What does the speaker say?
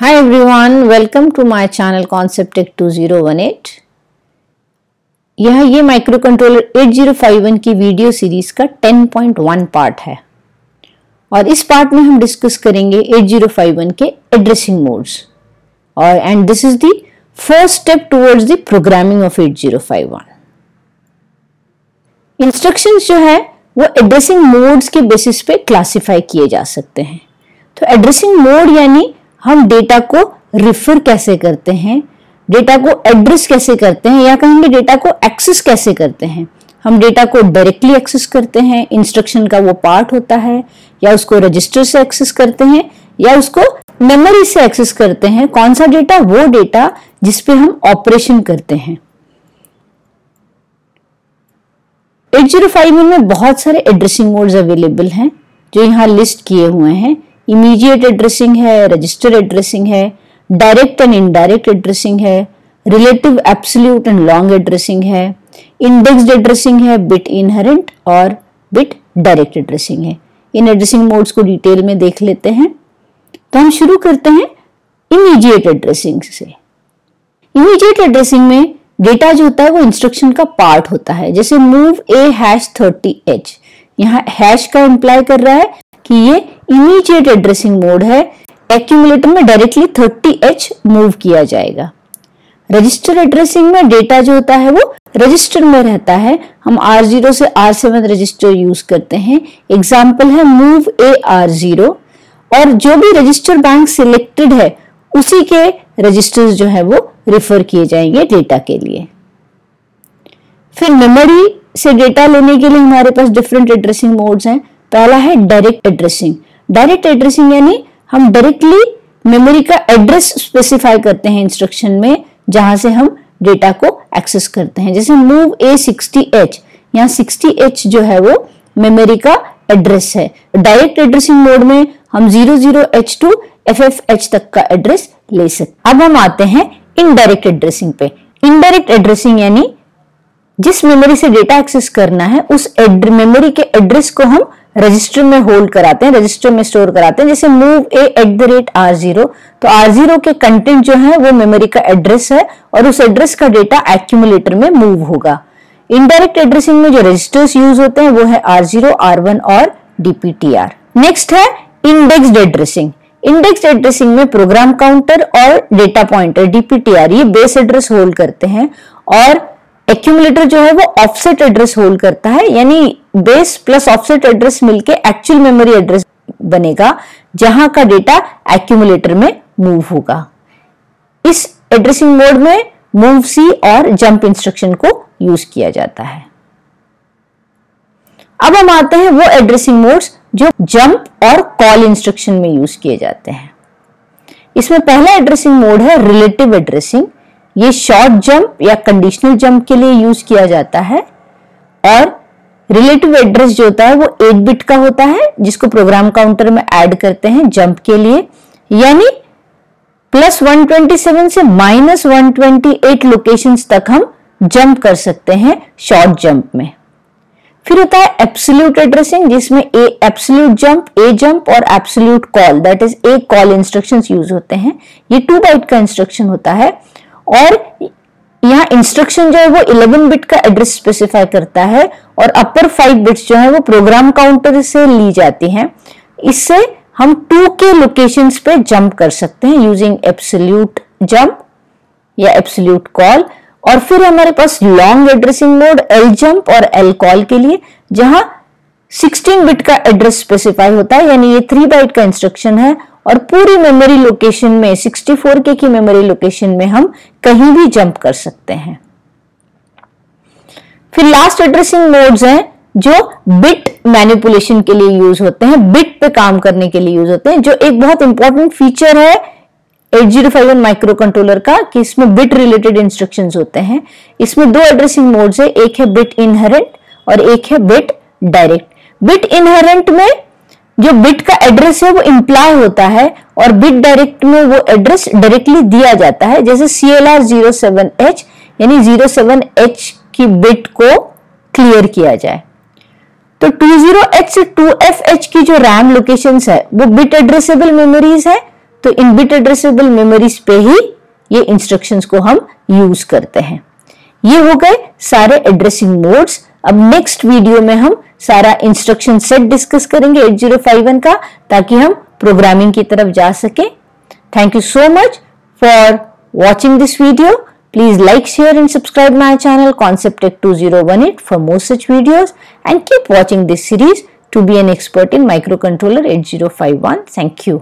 Hi everyone, welcome to my channel Concept Tech 2018. यह ये micro controller 8051 की video series का 10.1 पार्ट है। और इस पार्ट में हम डिस्कस करेंगे 8051 के एड्रेसिंग मोड्स और and this is the first step towards the programming of 8051 instructions जो है वो एड्रेसिंग मोड्स के बेसिस पे क्लासिफाई किए जा सकते हैं। तो एड्रेसिंग मोड यानी हम डेटा को रिफर कैसे करते हैं? डेटा को एड्रेस कैसे करते हैं? या कहेंगे डेटा को एक्सेस कैसे करते हैं? हम डेटा को डायरेक्टली एक्सेस करते हैं इंस्ट्रक्शन का वो पार्ट होता है, या उसको रजिस्टर से एक्सेस करते हैं, या उसको मेमोरी से एक्सेस करते हैं, कौन सा डेटा वो डेटा जिसपे हम ऑपरेशन करते हैं। 8051 में बहुत सारे एड्रेसिंग मोड्स अवेलेबल हैं, जो यहाँ लिस्ट किए हुए हैं। इमीडिएट एड्रेसिंग है रजिस्टर एड्रेसिंग है डायरेक्ट एंड इनडायरेक्ट एड्रेसिंग है relative absolute and long addressing है इंडेक्स्ड एड्रेसिंग है बिट इनहेरेंट और बिट डायरेक्ट एड्रेसिंग है। इन एड्रेसिंग मोड्स को डिटेल में देख लेते हैं। तो हम शुरू करते हैं इमीडिएट एड्रेसिंग से। इमीडिएट एड्रेसिंग में डेटा जो होता है वो इंस्ट्रक्शन का पार्ट होता है। जैसे move A hash thirty H यहाँ हैश का इंप्लाई कर रहा है कि ये इमीडिएट एड्रेसिंग मोड है। एक्यूमुलेटर में डायरेक्टली 30H मूव किया जाएगा। रजिस्टर एड्रेसिंग में डेटा जो होता है वो रजिस्टर में रहता है। हम R0 से R7 रजिस्टर यूज़ करते हैं। एग्ज़ाम्पल है मूव ए आर ज़ीरो और जो भी रजिस्टर बैंक सिलेक्टेड है, उसी के रजिस्टर्स जो है वो रिफर किए जाएँगे डेटा के लिए। फिर मेमोरी से डेटा लेने के लिए हमारे पास डिफरेंट एड्रेसिंग मोड्स हैं। पहला है डायरेक्ट एड्रेसिंग डायरेक्ट एड्रेसिंग यानी हम डायरेक्टली मेमोरी का एड्रेस स्पेसिफाई करते हैं इंस्ट्रक्शन में, जहाँ से हम डेटा को एक्सेस करते हैं। जैसे मूव ए सिक्सटी एच यहाँ सिक्सटी एच जो है वो मेमोरी का एड्रेस है। डायरेक्ट एड्रेसिंग मोड में हम zero zero H to F F H तक का एड्रेस ले सकते अब हम आते हैं इनडायरेक्ट एड्रेसिंग पे। इनडायरेक्ट एड्रेसिंग यानी जिस मेमोरी से डेटा एक्सेस करना है, उस मेमोरी के एड्रेस को हम रजिस्टर में होल्ड कराते हैं रजिस्टर में स्टोर कराते हैं। जैसे move A at the rate R zero तो आर ज़ीरो के कंटेंट जो है, वो मेमोरी का एड्रेस है और उस एड्रेस का डेटा एक्यूमुलेटर में मूव होगा। इनडायरेक्ट एड्रेसिंग में जो रजिस्टर्स यूज़ होते हैं, वो है आर ज़ीरो आर वन और डीपीटीआर नेक्स्ट है इंडेक्स्ड एड्रेसिंग इंडेक्स एड्रेसिंग में प्रोग्राम काउंटर और डेटा पॉइंटर डीपीटीआर ये बेस एड्रेस होल्ड करते हैं और एक्यूमुलेटर जो है वो ऑफसेट एड्रेस होल्ड करता है, यानी बेस प्लस ऑफसेट एड्रेस मिलके एक्चुअल मेमोरी एड्रेस बनेगा, जहाँ का डेटा एक्यूमुलेटर में मूव होगा। इस एड्रेसिंग मोड में मूव सी और जंप इंस्ट्रक्शन को यूज़ किया जाता है। अब हम आते हैं वो एड्रेसिंग मोड्स जो जंप और कॉल इंस्ट्रक्शन में यूज़ किए जाते हैं। इसमें पहला एड्रेसिंग मोड है रिलेटिव एड्रेसिंग ये शॉर्ट जंप या कंडीशनल जंप के लिए यूज़ किया जाता है और रिलेटिव एड्रेस जो होता है वो 8 बिट का होता है, जिसको प्रोग्राम काउंटर में ऐड करते हैं जंप के लिए। यानी प्लस 127 से माइनस 128 लोकेशंस तक हम जंप कर सकते हैं शॉर्ट जंप में। फिर होता है एब्सोल्यूट एड्रेसिंग जिसमें A absolute jump A jump और absolute call that is A call instructions use होते हैं। ये टू बाइट का इंस्ट्रक्शन होता है। और यहाँ इंस्ट्रक्शन जो है वो 11 बिट का एड्रेस स्पेसिफाई करता है और अपर फाइव बिट्स जो है वो प्रोग्राम काउंटर से ली जाती हैं। इससे हम टू के लोकेशंस पे जंप कर सकते हैं यूजिंग एब्सोल्यूट जंप या एब्सोल्यूट कॉल और फिर हमारे पास long addressing mode L jump और एल कॉल के लिए, जहाँ 16 बिट का एड्रेस स्पेसिफाई होता है, यानी ये थ्री बाइट का इंस्ट्रक्शन है और पूरी मेमोरी लोकेशन में 64 के की मेमोरी लोकेशन में हम कहीं भी जंप कर सकते हैं। फिर लास्ट एड्रेसिंग मोड्स हैं, जो बिट मैनिपुलेशन के लिए यूज़ होते हैं बिट पे काम करने के लिए यूज़ होते हैं, जो एक बहुत इंपॉर्टेंट फीचर है 8051 माइक्रो कंट्रोलर का, कि इसमें बिट रिलेटेड इंस्ट्रक्शंस होते हैं। इसमें दो एड्रेसिंग मोड्स है, एक है बिट इनहेरेंट और एक है बिट डायरेक्ट बिट इनहेरेंट में जो बिट का एड्रेस है, वो इंप्लाई होता है और बिट डायरेक्ट में वो एड्रेस डायरेक्टली दिया जाता है, जैसे C L R zero seven H यानी ज़ीरो सेवन एच की बिट को क्लियर किया जाए। तो टू ज़ीरो एच से टू एफ़ एच की जो रैम लोकेशन है, वो बिट एड्रेसेबल मेमोरीज है तो इन बिट एड्रेसेबल मेमोरीज पे ही ये इंस्ट्रक्शंस को हम यूज़ करते हैं। ये हो गए सारे एड्रेसिंग मोड्स अब नेक्स्ट वीडियो में हम सारा इंस्ट्रक्शन सेट डिस्कस करेंगे 8051 का, ताकि हम प्रोग्रामिंग की तरफ़ जा सके। Thank you so much for watching this video please like share and subscribe my channel concept two zero one eight for more such videos and keep watching this series to be an expert in micro controller eight zero five one thank you